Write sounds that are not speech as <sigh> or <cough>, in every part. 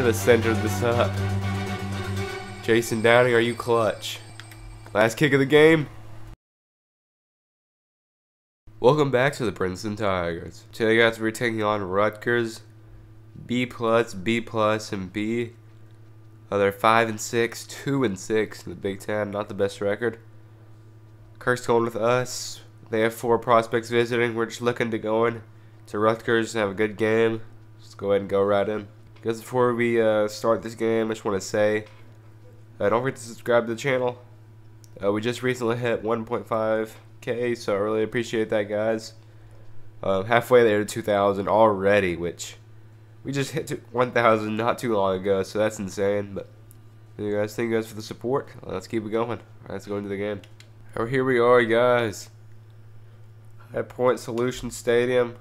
should have centered this up. Jason Downing, are you clutch? Last kick of the game. Welcome back to the Princeton Tigers. Today, guys, we're taking on Rutgers. B plus, B plus, and B. Uh, they're five and six, two and six in the Big Ten. Not the best record. Kirk's going with us. They have four prospects visiting. We're just looking to go in to Rutgers and have a good game. Just go ahead and go right in. Guys, before we uh, start this game, I just want to say, uh, don't forget to subscribe to the channel. Uh, we just recently hit 1.5k, so I really appreciate that, guys. Uh, halfway there to 2,000 already, which we just hit 1,000 not too long ago, so that's insane. But you guys, thank you guys for the support. Let's keep it going. let's go into the game. Oh, here we are, guys. At Point Solution Stadium.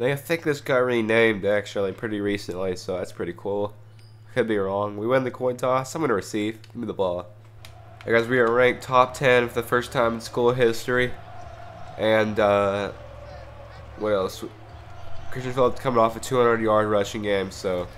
I think this got renamed actually pretty recently, so that's pretty cool. Could be wrong. We win the coin toss. I'm gonna receive. Give me the ball. Guys, we are ranked top 10 for the first time in school history. And uh, what else? Christian Phillips coming off a 200 yard rushing game, so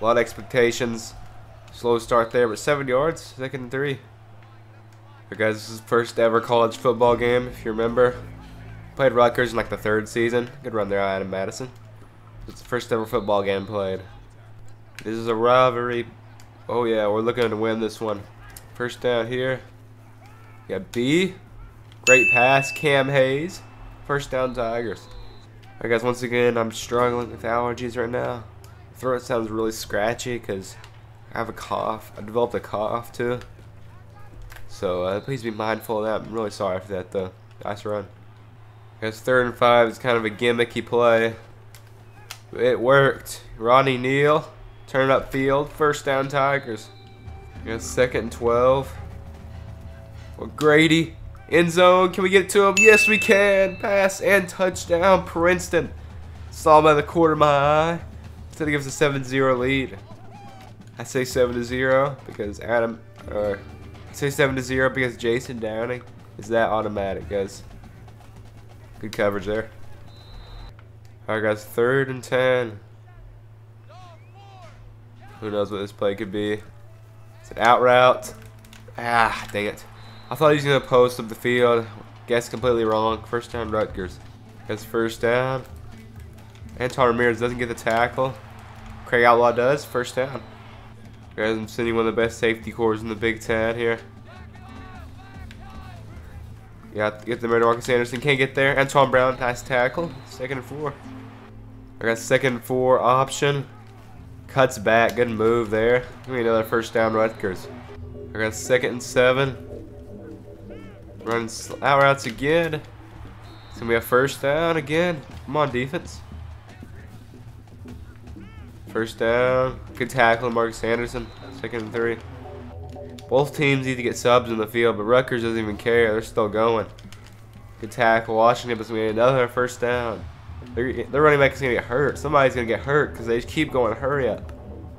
a lot of expectations. Slow start there, but seven yards, second and three. Guys, this is first ever college football game, if you remember. Played Rutgers in like the third season. Good run there, Adam Madison. It's the first ever football game played. This is a rivalry. Oh yeah, we're looking to win this one. First down here. Got B. Great pass, Cam Hayes. First down Tigers. Alright guys, once again, I'm struggling with allergies right now. throat sounds really scratchy because I have a cough. I developed a cough too. So uh, please be mindful of that. I'm really sorry for that though. Nice run. Guys, third and five is kind of a gimmicky play. It worked. Ronnie Neal, turn up field, first down Tigers. Guys, second and 12. Well, Grady, end zone, can we get it to him? Yes, we can. Pass and touchdown, Princeton. Saw him by the quarter of my eye. Instead, he gives a 7-0 lead. I say 7-0 because Adam, or I say 7-0 because Jason Downing is that automatic, guys. Good coverage there. Alright guys, third and ten. Who knows what this play could be. It's an out route. Ah, dang it. I thought he was going to post up the field. Guess completely wrong. First down Rutgers. Guess first down. Anton Ramirez doesn't get the tackle. Craig Outlaw does. First down. Guys, I'm sending one of the best safety cores in the Big Ten here. Yeah, get the murder. Marcus Anderson can't get there. Antoine Brown, nice tackle. Second and four. I got second and four option. Cuts back. Good move there. Give me another first down, Rutgers. I got second and seven. Running out routes again. It's gonna be a first down again. Come on, defense. First down. Good tackle, Marcus Anderson. Second and three. Both teams need to get subs in the field, but Rutgers doesn't even care. They're still going. Good tackle. Washington is going to get another first down. They're, running back is going to get hurt. Somebody's going to get hurt because they just keep going, hurry up.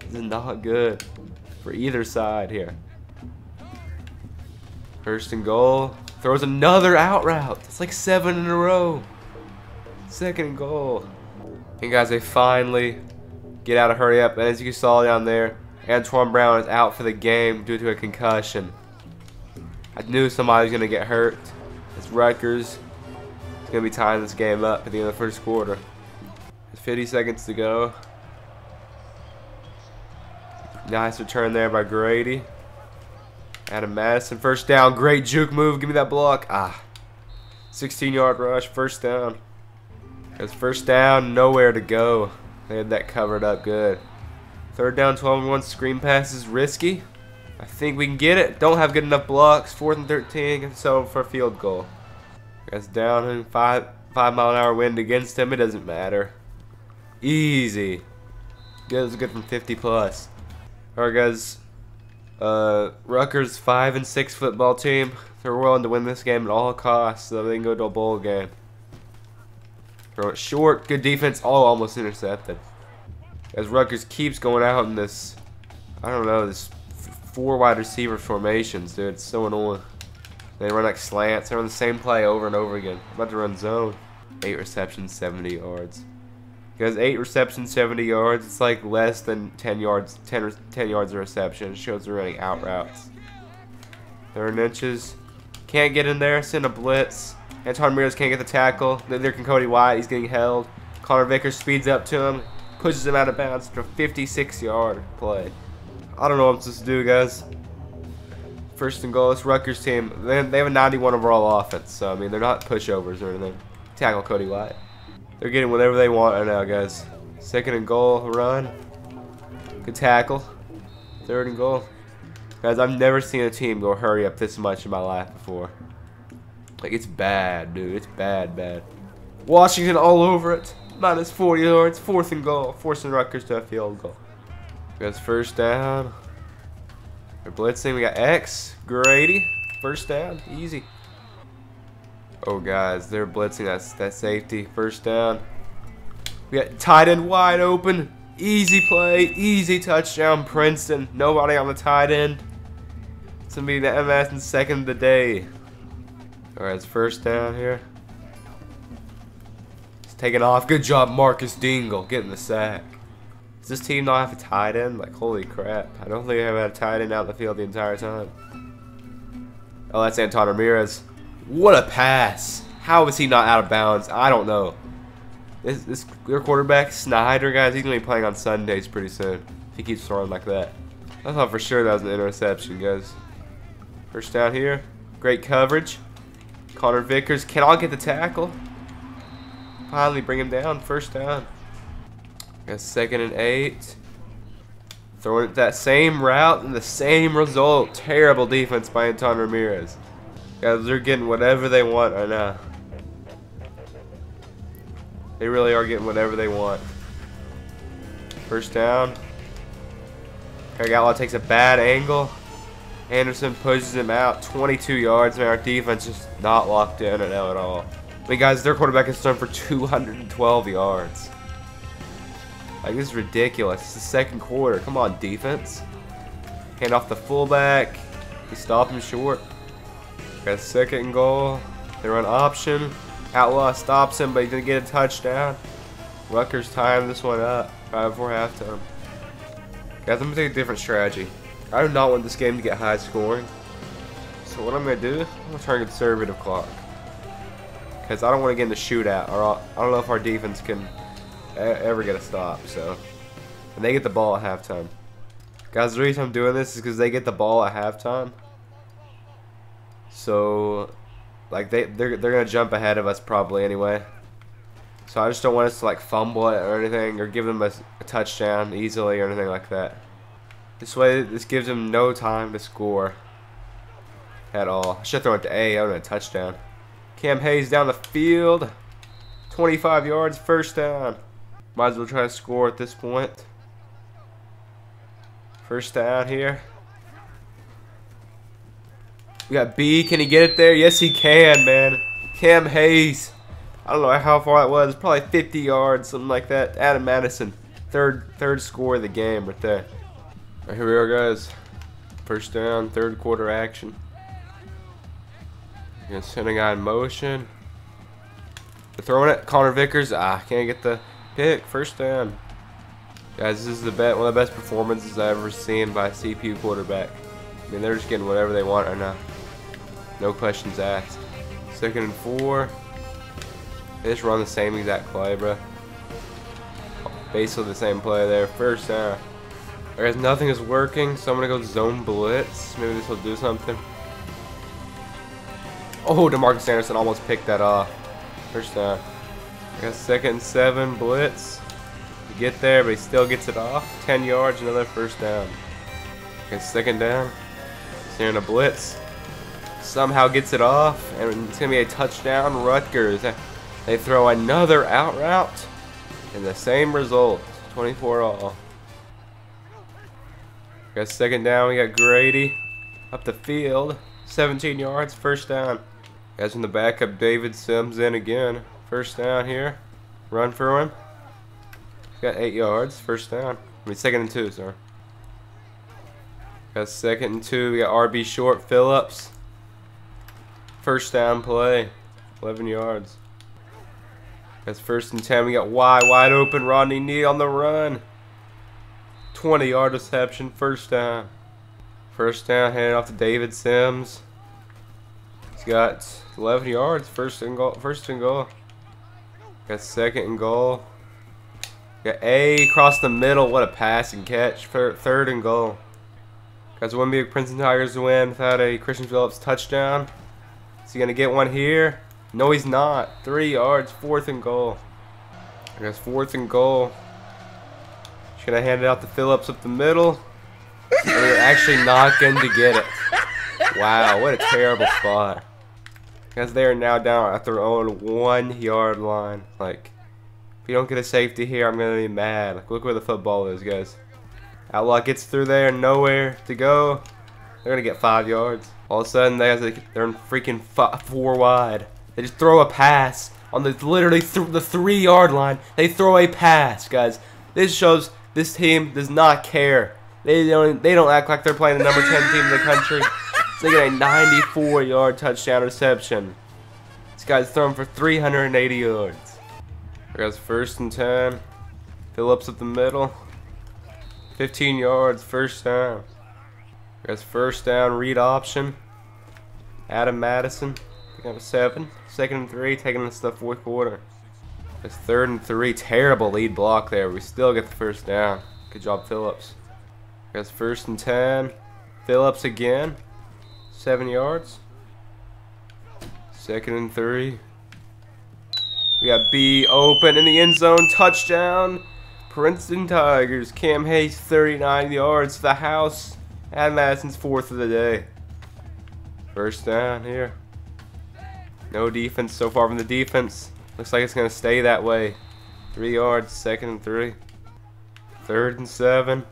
This is not good for either side here. First and goal. Throws another out route. It's like seven in a row. Second goal. And guys, they finally get out of hurry up. And as you saw down there, Antoine Brown is out for the game due to a concussion. I knew somebody was going to get hurt. It's Rutgers. It's going to be tying this game up at the end of the first quarter. There's 50 seconds to go. Nice return there by Grady. Adam Madison, first down. Great juke move. Give me that block. Ah. 16 yard rush, first down. It's first down, nowhere to go. They had that covered up good. Third down, 12 and 1 screen pass is risky. I think we can get it. Don't have good enough blocks. Fourth and 13, so for a field goal. Guys down and five five mile an hour wind against him. It doesn't matter. Easy. Good, it's good from 50 plus. All right, guys. Uh, Rutgers five and six football team. They're willing to win this game at all costs, so they can go to a bowl game. Throw it short. Good defense. All almost intercepted as Rutgers keeps going out in this, I don't know, this four wide receiver formations, dude. It's so annoying. They run like slants. They run the same play over and over again. I'm about to run zone. Eight receptions, 70 yards. Has 8 receptions, 70 yards. It's like less than 10 yards 10, 10 yards of reception. It shows they're running out routes. Third inches. Can't get in there. Send a blitz. Anton Ramirez can't get the tackle. There can Cody White. He's getting held. Connor Vickers speeds up to him. Pushes him out of bounds for a 56 yard play. I don't know what I'm supposed to do, guys. First and goal. This Rutgers team, they, they have a 91 overall offense. So, I mean, they're not pushovers or anything. Tackle Cody White. They're getting whatever they want right now, guys. Second and goal, run. Good tackle. Third and goal. Guys, I've never seen a team go hurry up this much in my life before. Like, it's bad, dude. It's bad, bad. Washington all over it. Minus 40 yards. Fourth and goal. Forcing Rutgers to a field goal. Guys, first down. They're blitzing. We got X. Grady. First down. Easy. Oh, guys, they're blitzing that, that safety. First down. We got tight end wide open. Easy play. Easy touchdown, Princeton. Nobody on the tight end. It's going to be the MS in second of the day. All right, it's first down here. Taking off. Good job, Marcus Dingle, getting the sack. Does this team not have a tight end? Like, holy crap. I don't think I've had a tight end out in the field the entire time. Oh, that's Anton Ramirez. What a pass. How is he not out of bounds? I don't know. This, this their quarterback, Snyder, guys, he's going to be playing on Sundays pretty soon. If he keeps throwing like that. I thought for sure that was an interception, guys. First down here. Great coverage. Connor Vickers cannot get the tackle. Finally bring him down. First down. Got second and eight. Throwing it that same route and the same result. Terrible defense by Anton Ramirez. Guys, they're getting whatever they want right now. They really are getting whatever they want. First down. Kagawa takes a bad angle. Anderson pushes him out 22 yards, and our defense is not locked in at all. I mean, guys, their quarterback is thrown for 212 yards. Like, this is ridiculous. It's the second quarter. Come on, defense. Hand off the fullback. He stopped him short. Got second and goal. They run option. Outlaw stops him, but he didn't get a touchdown. Rutgers timed this one up right before halftime. Guys, I'm going to take a different strategy. I do not want this game to get high scoring. So what I'm going to do, I'm going to turn conservative clock. Because I don't want to get in the shootout. Or I don't know if our defense can ever get a stop. So, And they get the ball at halftime. Guys, the reason I'm doing this is because they get the ball at halftime. So, like they they're they're gonna jump ahead of us probably anyway. So I just don't want us to like fumble it or anything or give them a, a touchdown easily or anything like that. This way, this gives them no time to score at all. I should throw it to A. I have a touchdown. Cam Hayes down the field. 25 yards, first down. Might as well try to score at this point. First down here. We got B. Can he get it there? Yes, he can, man. Cam Hayes. I don't know how far it was. Probably 50 yards, something like that. Adam Madison. Third third score of the game right there. Right, here we are, guys. First down, third quarter action. Gonna send a guy in motion. Throwing it. Connor Vickers. Ah, can't get the pick. First down. Guys, this is the best, one of the best performances I've ever seen by a CPU quarterback. I mean, they're just getting whatever they want right now. No questions asked. Second and four. They just run the same exact play, bro. Basically the same play there. First down. Alright, nothing is working, so I'm gonna go zone blitz. Maybe this will do something. Oh, Demarcus Anderson almost picked that off. First down. I got second seven blitz. You get there, but he still gets it off. 10 yards, another first down. Okay, second down. He's in a blitz somehow gets it off, and it's going to be a touchdown. Rutgers, they throw another out route, and the same result, 24 all. Got second down, we got Grady up the field, 17 yards, first down. Guys in the backup, David Sims in again. First down here. Run for him. Got eight yards, first down. I mean, second and two, sorry. Got second and two. We got RB short Phillips. First down play. 11 yards. That's first and 10. We got wide, wide open. Rodney Nee on the run. 20 yard reception. First down. First down. Handed off to David Sims. Got 11 yards. First and goal. First and goal. Got second and goal. Got A across the middle. What a pass and catch. Third and goal. Guys, be a Princeton Tigers win without a Christian Phillips touchdown. Is he going to get one here? No, he's not. Three yards, fourth and goal. I guess fourth and goal. Should I hand it out to Phillips up the middle? they're actually not going to get it. Wow, what a terrible spot. Because they are now down at their own one yard line. Like, if you don't get a safety here, I'm going to be mad. Like, look where the football is, guys. Outlaw gets through there, nowhere to go. They're going to get five yards. All of a sudden, they they're in freaking four wide. They just throw a pass on the literally th the three yard line. They throw a pass, guys. This shows this team does not care. They don't they don't act like they're playing the number 10 team in the country. <laughs> get a 94 yard touchdown reception. This guy's thrown for 380 yards. Guys, first and 10. Phillips up the middle. 15 yards, first down. Guys, first down, read option. Adam Madison. Got a seven. Second and three, taking us to the fourth quarter. It's third and three. Terrible lead block there. We still get the first down. Good job, Phillips. Guys, first and ten. Phillips again. Seven yards. Second and three. We got B open in the end zone. Touchdown. Princeton Tigers. Cam Hayes, 39 yards. The house. And Madison's fourth of the day. First down here. No defense so far from the defense. Looks like it's going to stay that way. Three yards, second and three. Third and seven.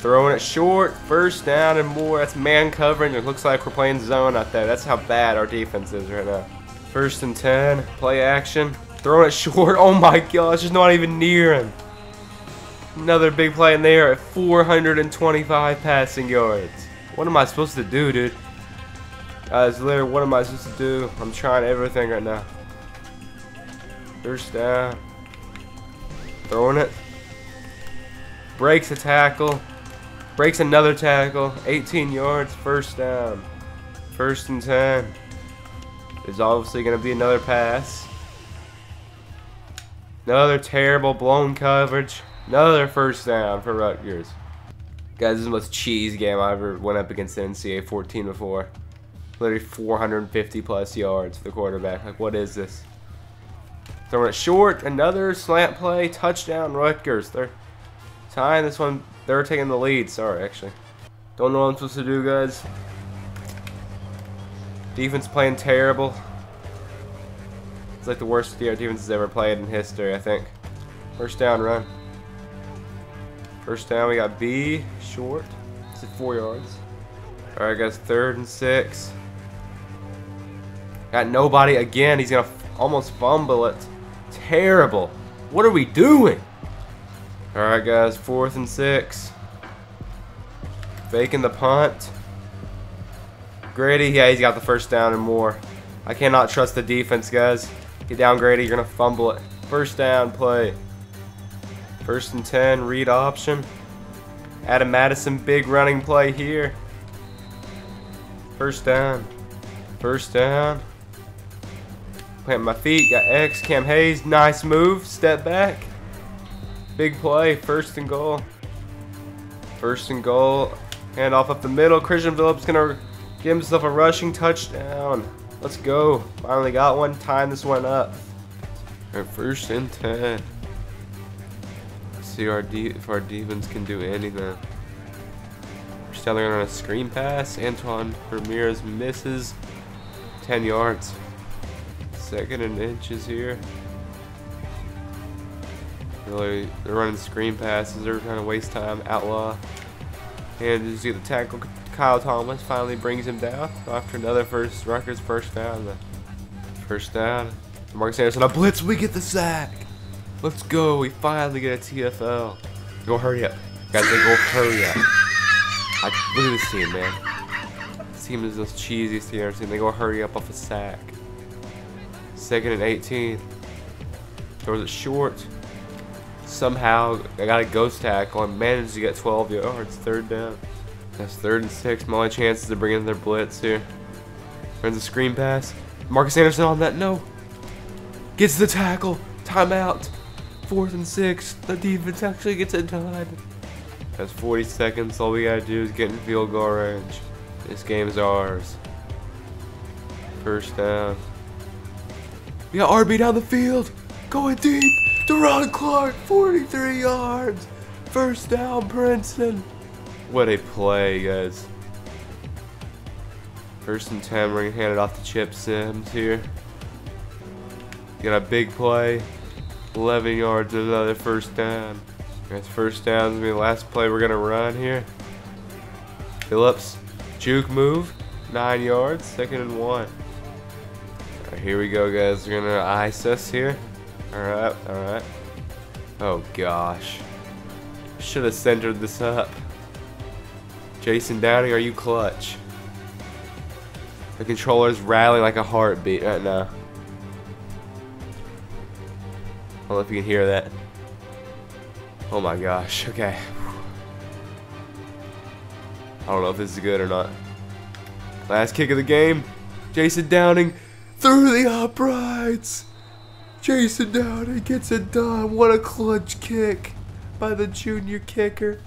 Throwing it short, first down and more. That's man covering. It looks like we're playing zone out there. That's how bad our defense is right now. First and 10, play action. Throwing it <laughs> short. Oh my gosh, it's not even near him. Another big play in there at 425 passing yards. What am I supposed to do, dude? Uh, Guys, literally, what am I supposed to do? I'm trying everything right now. First down. Throwing it. Breaks a tackle. Breaks another tackle. 18 yards. First down. First and 10. There's obviously going to be another pass. Another terrible blown coverage. Another first down for Rutgers. Guys, this is the most cheese game I ever went up against the NCAA 14 before literally 450 plus yards for the quarterback. Like, what is this? Throwing it short, another slant play, touchdown, Rutgers. They're tying this one. They're taking the lead. Sorry, actually. Don't know what I'm supposed to do, guys. Defense playing terrible. It's like the worst defense has ever played in history, I think. First down run. First down, we got B, short. It's at four yards. Alright, guys, third and six. Got nobody again. He's going to almost fumble it. Terrible. What are we doing? Alright, guys. Fourth and six. Faking the punt. Grady, yeah, he's got the first down and more. I cannot trust the defense, guys. Get down, Grady. You're going to fumble it. First down play. First and 10, read option. Adam Madison, big running play here. First down. First down. Plant my feet. Got X. Cam Hayes. Nice move. Step back. Big play. First and goal. First and goal. Hand off up the middle. Christian Phillips to give himself a rushing touchdown. Let's go. Finally got one. Time this one up. Our first and 10. see our if our defense can do anything. Down on a screen pass. Anton Ramirez misses 10 yards. Second and inches here. They're running screen passes. They're trying to waste time. Outlaw. And you see the tackle. Kyle Thomas finally brings him down after another first Rutgers first down. First down. Marcus Anderson, a blitz. We get the sack. Let's go. We finally get a TFL. Go hurry up. Guys, they go hurry up. I, look at this team, man. This team is the cheesiest team I've ever seen. They go hurry up off a sack. Second and 18. Throws it short. Somehow, I got a ghost tackle and oh, managed to get 12 yards. Oh, third down. That's third and six. My only chances to bring in their blitz here. Runs a screen pass. Marcus Anderson on that. No. Gets the tackle. Timeout. Fourth and six. The defense actually gets it done. That's 40 seconds. All we gotta do is get in field goal range. This game is ours. First down. We got RB down the field. Going deep. Deron Clark, 43 yards. First down, Princeton. What a play, guys. First and 10, we're going to hand it off to Chip Sims here. Got a big play. 11 yards, another first down. That's first down. Going to be the last play we're going to run here. Phillips, juke move. 9 yards, second and 1. Right, here we go, guys. We're going to ice us here. Alright, alright. Oh, gosh. Should have centered this up. Jason Downing, are you clutch? The controller's rattling like a heartbeat right now. I don't know if you can hear that. Oh my gosh, okay. I don't know if this is good or not. Last kick of the game. Jason Downing through the uprights. Jason Downing gets it done. What a clutch kick by the junior kicker.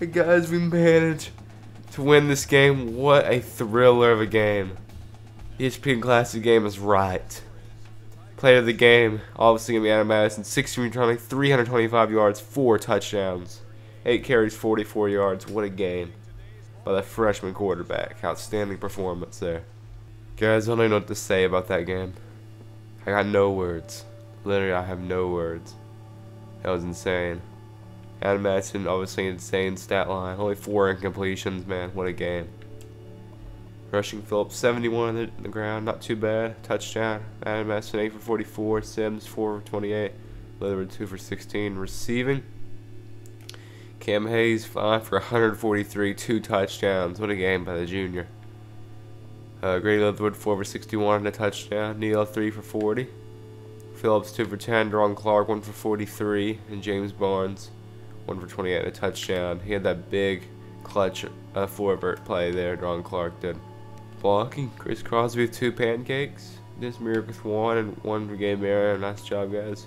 And guys, we managed to win this game. What a thriller of a game. The ESPN Classic game is right. Player of the game, obviously going to be Adam Madison. 16 returning, 325 yards, 4 touchdowns. 8 carries, 44 yards. What a game by the freshman quarterback. Outstanding performance there. Guys, I don't know what to say about that game. I got no words. Literally, I have no words. That was insane. Adam Madison, obviously insane stat line. Only four incompletions, man. What a game. Rushing Phillips, 71 on the, the ground. Not too bad. Touchdown. Adam Madison, 8 for 44. Sims, 4 for 28. Leatherwood, 2 for 16. Receiving. Cam Hayes, 5 for 143. Two touchdowns. What a game by the junior. Uh, Grady Leatherwood, 4 for 61 and a touchdown. Neal, 3 for 40. Phillips, 2 for 10. Deron Clark, 1 for 43. And James Barnes, 1 for 28 and a touchdown. He had that big clutch uh, forward play there, Deron Clark did. Blocking, Chris Crosby with 2 pancakes. This Miracle with 1 and 1 for Gabe Aaron. Nice job, guys.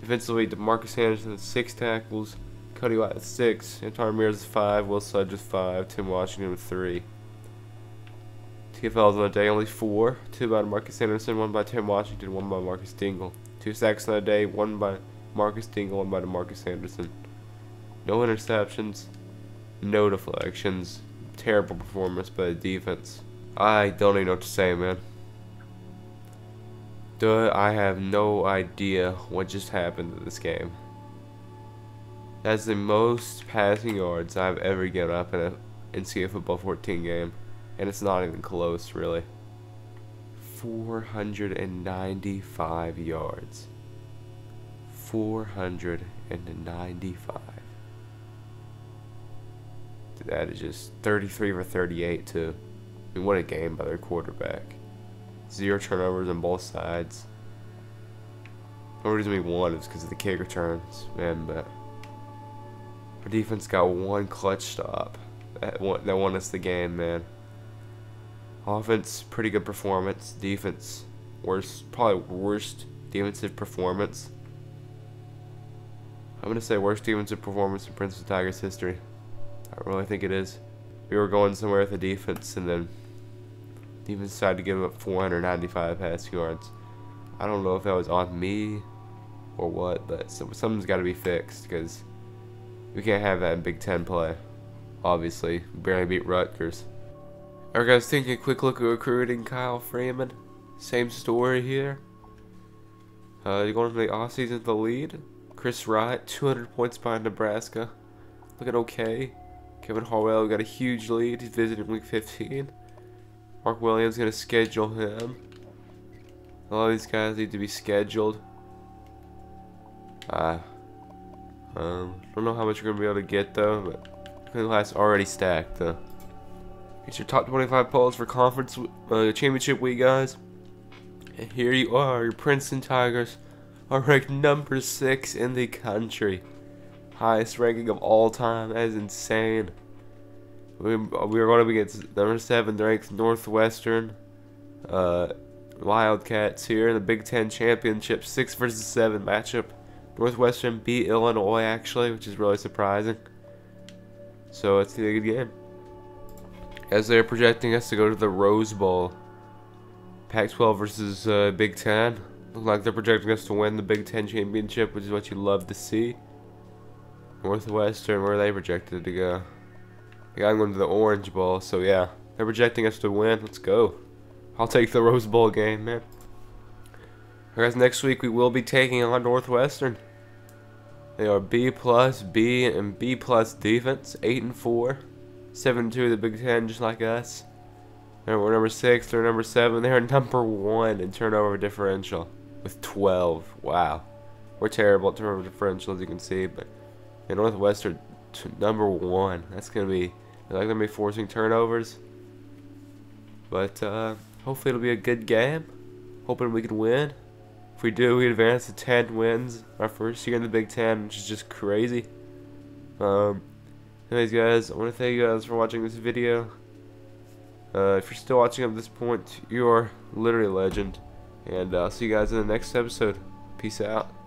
Defensively, DeMarcus Anderson with 6 tackles. Cody White with 6. Anton Ramirez with 5. Will Sudge with 5. Tim Washington with 3. TFLs on the day, only 4. 2 by Marcus Anderson, 1 by Tim Washington, 1 by Marcus Dingle. 2 sacks on the day, 1 by Marcus Dingle, 1 by Marcus Anderson. No interceptions, no deflections. Terrible performance by the defense. I don't even know what to say, man. Duh, I have no idea what just happened to this game. That's the most passing yards I've ever given up in a NCAA Football 14 game. And it's not even close, really. 495 yards. 495. That is just 33 for 38 too. I mean, what a game by their quarterback. Zero turnovers on both sides. The only reason we won is because of the kick returns, man. But our defense got one clutch stop that won, that won us the game, man. Offense, pretty good performance. Defense, worst, probably worst defensive performance. I'm gonna say worst defensive performance in Princeton Tigers history. I really think it is. We were going somewhere with the defense, and then defense decided to give up 495 passing yards. I don't know if that was on me or what, but something's got to be fixed because we can't have that in Big Ten play. Obviously, we barely beat Rutgers. Alright guys, taking a quick look at recruiting Kyle Freeman. Same story here. Uh, you're going into the off-season the lead. Chris Wright, 200 points behind Nebraska. Looking okay. Kevin Harwell got a huge lead. He's visiting week 15. Mark Williams going to schedule him. A lot of these guys need to be scheduled. Uh, um, don't know how much we're going to be able to get though, but class already stacked though. It's your top 25 polls for conference uh, championship week, guys. And here you are, your Princeton Tigers, are ranked number six in the country. Highest ranking of all time. That is insane. We, we are going to be against number seven ranked Northwestern uh, Wildcats here in the Big Ten Championship. Six versus seven matchup. Northwestern beat Illinois actually, which is really surprising. So it's a good game. As they're projecting us to go to the Rose Bowl. Pac-12 versus uh, Big Ten. Look like they're projecting us to win the Big Ten championship, which is what you love to see. Northwestern, where are they projected to go? Yeah, I'm going to the Orange Bowl, so yeah. They're projecting us to win. Let's go. I'll take the Rose Bowl game, man. Guys, next week we will be taking on Northwestern. They are B plus, B, and B plus defense, 8 and 4. 7 2 the Big Ten, just like us. We're number 6, they're number 7. They're <laughs> number 1 in turnover differential with 12. Wow. We're terrible at turnover differential, as you can see, but in Northwestern, number 1. That's to be, they're to be forcing turnovers. But uh, hopefully it'll be a good game. Hoping we can win. If we do, we advance to 10 wins our first year in the Big Ten, which is just crazy. Um, anyways, guys, I want to thank you guys for watching this video. Uh, if you're still watching at this point, you are literally a legend. And I'll see you guys in the next episode. Peace out.